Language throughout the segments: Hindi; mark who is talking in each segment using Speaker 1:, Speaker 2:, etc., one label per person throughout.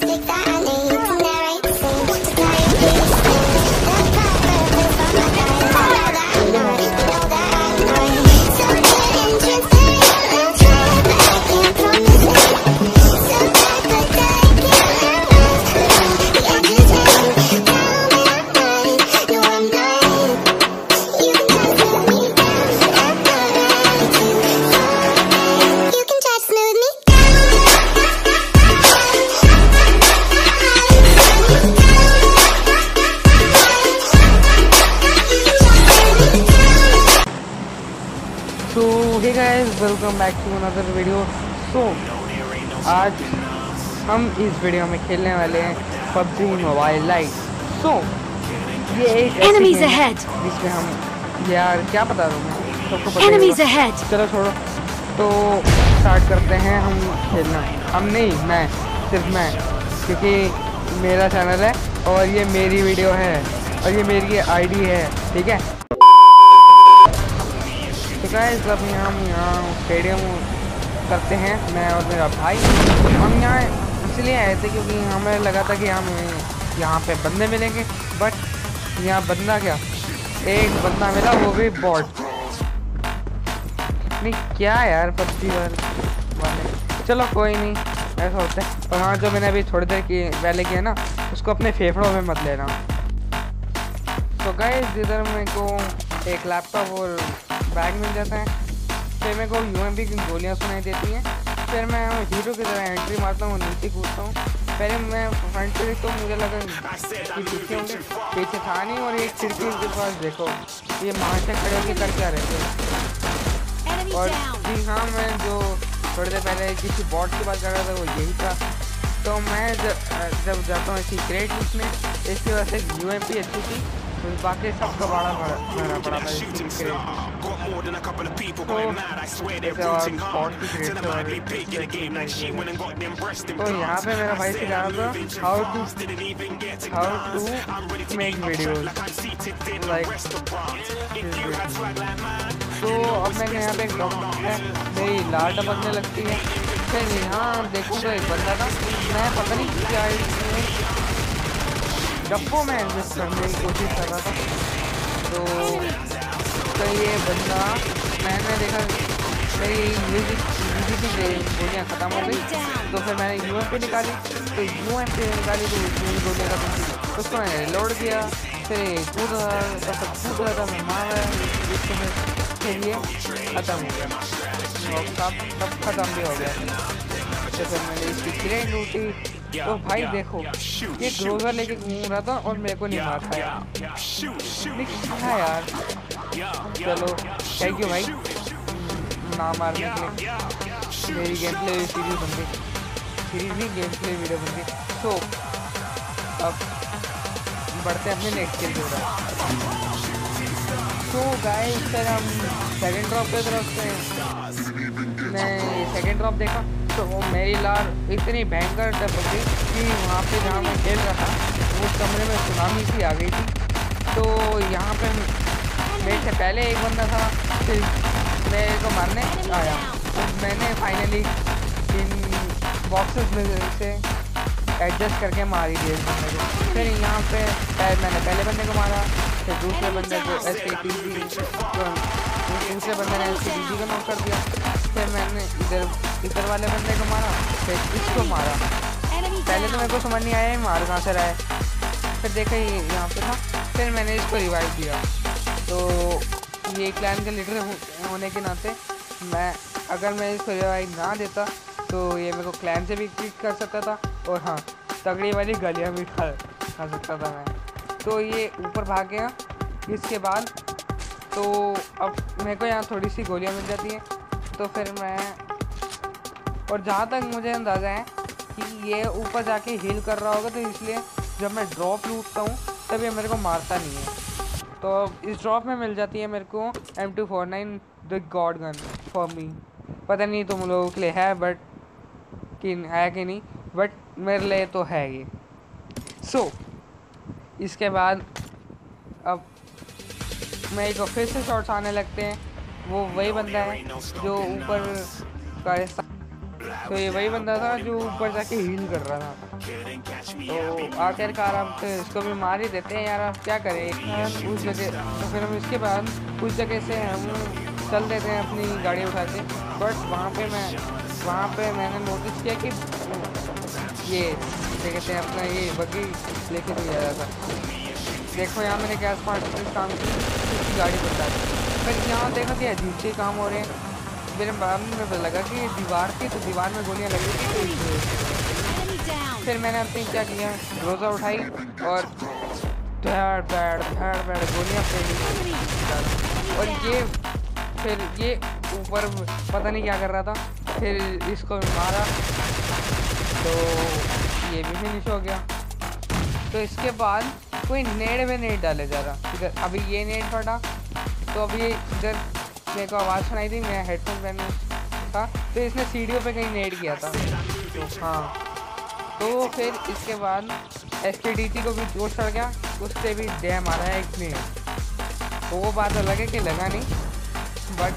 Speaker 1: Estricta back to another video so आज हम इस वीडियो में खेलने वाले हैं पबजी मोबाइल लाइट सो ये एक. जिसमें हम यार क्या बता रहा हूँ मैं सबको चलो छोड़ो। तो स्टार्ट करते हैं हम खेलना। हम नहीं मैं सिर्फ़ मैं क्योंकि मेरा चैनल है और ये मेरी वीडियो है और ये मेरी आईडी है ठीक है? गाइस अब हम यहाँ स्टेडियम करते हैं। मैं और मेरा भाई। हम यहाँ इसलिए आए थे क्योंकि हमें लगा था कि हम यहाँ पे बंदे मिलेंगे। बट यहाँ बंदा क्या? एक बंदा मिला, वो भी बॉट नहीं, क्या यार, पबजी वाले? चलो, कोई नहीं, ऐसा होता है। और हाँ जो मैंने अभी थोड़ी देर की, पहले किया ना, उसको अपने फेफड़ों में मत लेना। तो गए जिधर मेरे को एक लैपटॉप और बैग मिल जाता है। फिर मेरे को यू एम की गोलियाँ सुनाई देती हैं। फिर मैं हीरो की तरह एंट्री मारता हूँ नीचे कूदता हूँ। पहले मैं फ्रंट पे देखता हूँ मुझे लगा कि पीछे होंगे। पीछे था नहीं और एक खिड़की के पास देखो ये वहाँ से खड़े होकर कर क्या रहे थे? और जी हाँ मैं जो थोड़ी देर पहले किसी बॉट की बात कर रहा था वो यही था। तो मैं जब जब जाता हूँ सीक्रेट उसमें इसकी वजह से यू एम पी अच्छी थी। तो बाकी सब कबाड़ा भरा भरा पड़ा था secret
Speaker 2: Got more than a couple of people
Speaker 1: तो
Speaker 2: going mad. I swear they're
Speaker 1: जैसे और
Speaker 2: rooting hard.
Speaker 1: बॉट की
Speaker 2: Tell them I play
Speaker 1: create
Speaker 2: big in the game like she went and got them breast
Speaker 1: तो
Speaker 2: implants.
Speaker 1: यहाँ पे मेरा भाई सिखा रहा था how to
Speaker 2: Didn't even get to
Speaker 1: how
Speaker 2: glance.
Speaker 1: to
Speaker 2: I'm ready to
Speaker 1: make
Speaker 2: eat upset
Speaker 1: videos.
Speaker 2: like I'm seated in
Speaker 1: Like
Speaker 2: a restaurant. If you had swag like mine,
Speaker 1: तो अब मैंने यहाँ पे है मेरी लार टपकने लगती है फिर यहाँ देखूँ तो एक बंदा था मैं पता नहीं क्या डब्बों में एडजस्ट करने की कोशिश कर रहा था। तो तो ये बंदा, मैंने देखा, मेरी म्यूज़िक म्यूज़िक की गोलियाँ ख़त्म हो गई। तो फिर मैंने यू एम निकाली तो यू एम निकाली तो मेरी गोलियाँ ख़त्म तो उसको मैंने लोड किया, फिर कूद रहा तब तक कूद रहा था, मैं मार रहा उसको फिर फिर ये ख़त्म हो गया। सब सब ख़त्म भी हो गया। तो फिर मैंने इसकी क्रेन लूटी तो भाई देखो ये ग्रोजर लेके घूम रहा था और मेरे को नहीं मार पाया। नहीं कहा यार। चलो थैंक यू भाई। ना मारने के लिए। मेरी गेम प्ले सीरीज़ बन गई। सीरीज़ नहीं गेम प्ले वीडियो बन गई। तो अब बढ़ते हैं अपने नेक्स्ट गेम की तरफ़। तो गाइस फिर हम सेकंड ड्रॉप की तरफ़ से मैं सेकंड ड्रॉप देखा। तो वो मेरी लार इतनी भयंकर टपक कि वहाँ पे जहाँ मैं खेल रहा था, उस कमरे में सुनामी सी आ गई थी। तो यहाँ पे मेरे से पहले एक बंदा था, फिर मेरे को मारने आया। तो मैंने फाइनली इन बॉक्सेस में से एडजस्ट करके मार ही दिया बंदे को। फिर यहाँ पे मैंने पहले बंदे को मारा, फिर दूसरे बंदे को एस के टी दूसरे बंदे ने एस के टी को नॉक कर दिया। फिर मैंने इधर इधर वाले बंदे को मारा, फिर इसको मारा। पहले तो मेरे को समझ नहीं आया मार कहाँ से रहा है। फिर देखा ये यहाँ पे था, फिर मैंने इसको रिवाइव दिया तो ये क्लैन के लीडर होने के नाते मैं, अगर मैं इसको रिवाइव ना देता तो ये मेरे को क्लैन से भी क्लिक कर सकता था, और हाँ तगड़ी वाली गलियाँ भी खा खा सकता था मैं। तो ये ऊपर भाग गया। इसके बाद तो अब मेरे को यहाँ थोड़ी सी गोलियाँ मिल जाती हैं। तो फिर मैं और जहाँ तक मुझे अंदाज़ा है कि ये ऊपर जाके हील कर रहा होगा तो इसलिए जब मैं ड्रॉप लूटता हूँ तब ये मेरे को मारता नहीं है। तो इस ड्रॉप में मिल जाती है मेरे को M two four nine the god gun for me पता नहीं तुम लोगों के लिए है बट कि है कि नहीं बट मेरे लिए तो है ये। सो so, इसके बाद अब मेरे को फिर से शॉट्स आने लगते हैं। वो वही बंदा है जो ऊपर का तो ये वही बंदा था जो ऊपर जाके हील कर रहा था। तो आखिरकार अब तो इसको भी मार ही देते हैं यार, अब क्या करें? एक उस जगह तो फिर हम इसके बाद उस जगह से हम चल देते हैं अपनी गाड़ी उठा के बट वहाँ पे मैं वहाँ पे मैंने नोटिस किया कि ये क्या कहते हैं, अपना ये बग्गी लेके नहीं जा रहा था। देखो यहाँ मैंने गैस पार्ट काम की गाड़ी बता दी फिर यहाँ देखा कि अजीब से काम हो रहे हैं। मेरे बाद में पता लगा कि दीवार थी तो दीवार में गोलियाँ लगी थी तो. फिर मैंने अपनी क्या किया? रोज़ा उठाई और धड़ धड़ धड़ धड़ गोलियाँ फेंकी और ये फिर ये ऊपर पता नहीं क्या कर रहा था, फिर इसको मारा। तो ये भी फिनिश हो गया। तो इसके बाद कोई नेट में नेट डाले जा रहा। अभी ये नेट फटा तो अभी इधर मेरे को आवाज़ सुनाई थी मैं हेडफोन पहने था तो इसने सीढ़ियों पे कहीं नेट किया था। हाँ। तो फिर इसके बाद एस को भी जोश चढ़ गया, उससे भी डैम आ रहा है एक नेट तो वो बात अलग है कि लगा नहीं बट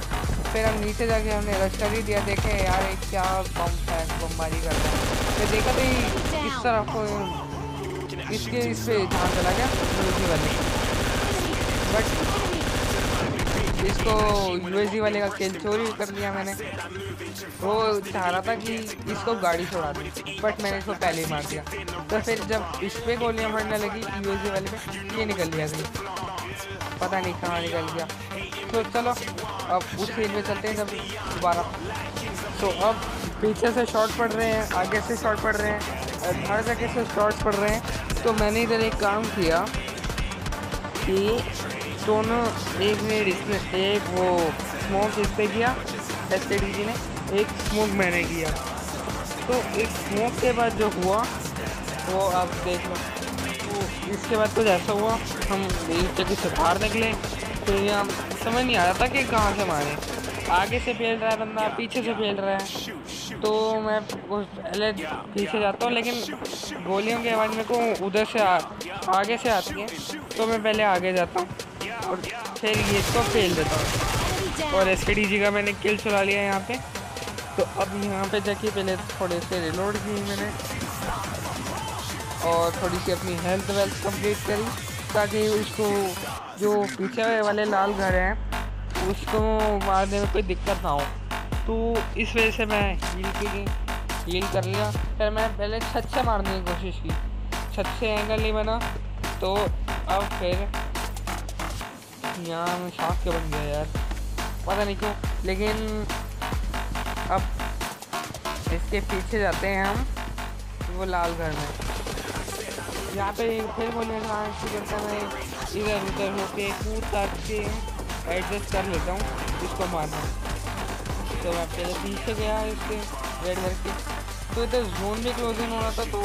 Speaker 1: फिर हम नीचे जाके हमने रश कर ही दिया, देखे यार एक क्या बम फैक बमबारी कर रहा है। फिर देखा तो इस तरफ़ को इसके इस पे ध्यान चला गया बट इसको यूएसजी वाले का खेल चोरी कर लिया मैंने। वो चाह रहा था कि इसको गाड़ी छोड़ा दूँ बट मैंने इसको पहले ही मार दिया। तो फिर जब इस पर गोलियाँ मारने लगी यूएसजी वाले पे, ये निकल लिया गई पता नहीं कहाँ निकल गया। तो चलो, अब उस सीन में चलते हैं जब दोबारा। तो अब पीछे से शॉट पड़ रहे हैं, आगे से शॉट पड़ रहे हैं, हर जगह से शॉट पड़ रहे हैं। तो मैंने इधर एक काम किया कि दोनों एक मिनट इसमें एक वो स्मोक इस पर किया एस जी ने एक स्मोक मैंने किया। तो इस स्मोक के बाद जो हुआ वो आप देख लो। तो इसके बाद कुछ ऐसा हुआ हम एक जगह से बाहर निकले तो यहाँ समझ नहीं आ रहा था कि कहाँ से मारे। आगे से फेल रहा है बंदा पीछे से फेल रहा है। तो मैं पहले पीछे जाता हूँ लेकिन गोलियों की आवाज़ मेरे को उधर से आ, आगे से आती है। तो मैं पहले आगे जाता हूँ। और फिर ये इसको फेल देता हूँ. और एस का मैंने किल चुरा लिया यहाँ पे। तो अब यहाँ पे जाके पहले थोड़े से रिलोड की मैंने। और थोड़ी सी अपनी हेल्थ वेल्थ कंप्लीट करी, ताकि उसको जो पीछे वाले लाल घर हैं, उसको मारने में कोई दिक्कत ना हो। तो इस वजह से मैं हील की हील कर लिया। फिर मैं पहले छत से मारने की कोशिश की। छत से एंगल नहीं बना। तो अब फिर यहाँ में शॉक क्यों बन गया यार। पता नहीं क्यों, लेकिन अब इसके पीछे जाते हैं हम, वो लाल घर में। यहाँ पे फिर बोले करता मैं इधर उधर होके कूद काट के एडजस्ट कर लेता हूँ, इसको मारना। तो मैं पहले पीछे गया इसके रेड घर के। तो इधर जोन भी क्लोजिंग हो रहा था तो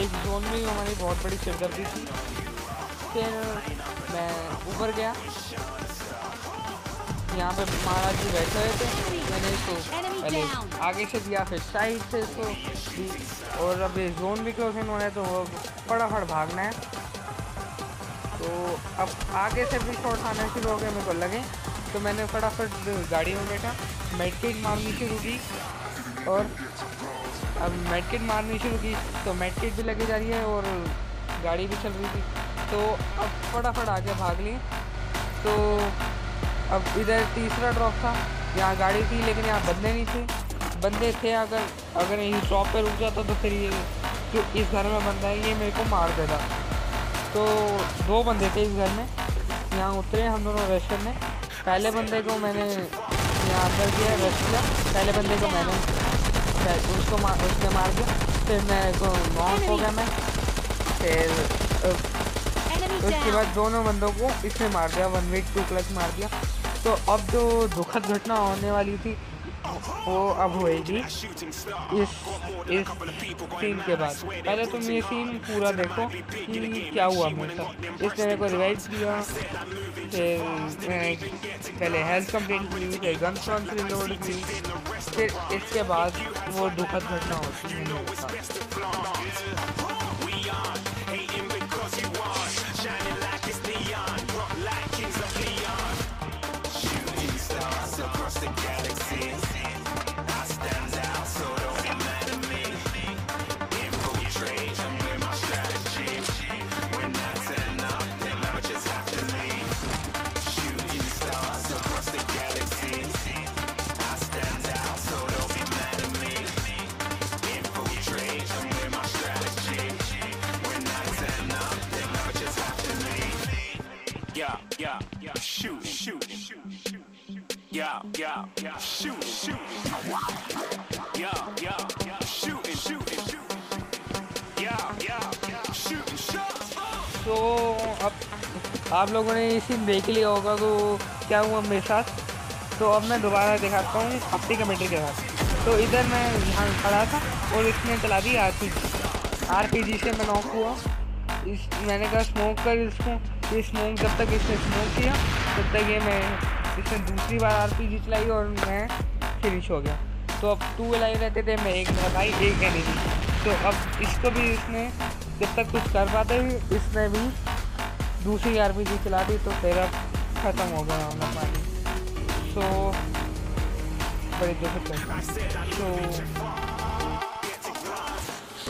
Speaker 1: एक जोन में हमारी बहुत बड़ी सिरदर्दी थी। फिर मैं ऊपर गया। यहाँ पे महाराज जी बैठे हुए थे। मैंने इसको पहले आगे से दिया फिर साइड से इसको और अब ये जोन भी हो रहा है तो वो फटाफट भागना है। तो अब आगे से भी शॉट आने शुरू हो गए मेरे को लगे। तो मैंने फटाफट गाड़ी में बैठा। मेडकिट मारनी शुरू की। और अब मेडकिट मारनी शुरू की तो मेडकिट भी लगी जा रही है और गाड़ी भी चल रही थी। तो अब फटाफट आगे भाग लिए। तो अब इधर तीसरा ड्रॉप था। यहाँ गाड़ी थी, लेकिन यहाँ बंदे नहीं थे। बंदे थे अगर अगर यही ड्रॉप पे रुक जाता तो फिर ये जो इस घर में बंदा है, ये मेरे को मार देता। तो दो बंदे थे इस घर में। यहाँ उतरे हम दोनों रश करने। पहले बंदे को मैंने यहाँ अंदर किया रश किया। पहले बंदे को मैंने उसको मार उसने मार दिया। फिर मैं को नॉक हो गया मैं। फिर उसके बाद दोनों बंदों को इसने मार दिया वन वीक टू क्लच मार दिया। तो अब जो दुखद घटना होने वाली थी, वो अब होएगी इस इस सीन के बाद। पहले तुम ये सीन पूरा देखो कि क्या हुआ मेरे साथ इसने को रिवाइव किया, फिर पहले हेल्थ कंप्लीट की, फिर गन फ्रंट रिलोड की, फिर इसके बाद वो दुखद घटना होती है।
Speaker 2: Shoot, shoot, shoot, shoot, shoot, yeah, yeah, shooting, shooting, yeah, yeah, yeah, shooting, shots.
Speaker 1: तो अब आप लोगों ने सीन देख लिया होगा तो क्या हुआ मेरे साथ? तो अब मैं दोबारा दिखाता हूँ अपनी कमेंट्री के साथ। तो इधर मैं यहाँ खड़ा था और इसने चला दी R P R P G से मैं नॉक हुआ। इस मैंने कहा स्मोक कर इसको। ये स्मोक जब तक इसने स्मोक किया तब तक ये मैं इसने दूसरी बार आर पी चलाई और मैं फिनिश हो गया। तो अब टू लाइव रहते थे, मैं एक भाई, एक एनिमी तो अब इसको भी इसने जब तक कुछ कर पाते ही, इसने भी दूसरी आर पी चला दी तो फिर अब ख़त्म हो गया हमारा पानी सो बड़ी डिफ़िकल्ट सो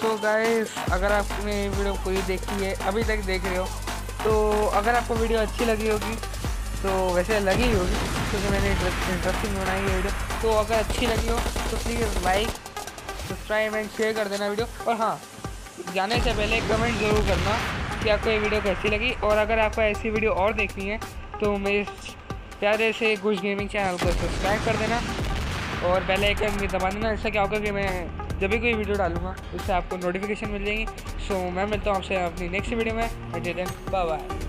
Speaker 1: सो गाइस अगर आपने वीडियो पूरी देखी है, अभी तक देख रहे हो तो अगर आपको वीडियो अच्छी लगी होगी तो वैसे लगी होगी, क्योंकि मैंने इंटरेस्टिंग बनाई है वीडियो तो अगर अच्छी लगी हो तो please like subscribe and share कर देना वीडियो और हाँ जाने से पहले कमेंट ज़रूर करना कि आपको ये वीडियो कैसी लगी। और अगर आपको ऐसी वीडियो और देखनी है तो मेरे प्यारे से कुछ गेमिंग चैनल को सब्सक्राइब कर देना। और बेल आइकन भी दबा देना इससे क्या होगा कि मैं जब भी कोई वीडियो डालूँगा, उससे आपको नोटिफिकेशन मिल जाएगी। सो मैं मिलता हूँ आपसे अपनी नेक्स्ट वीडियो में। Bye bye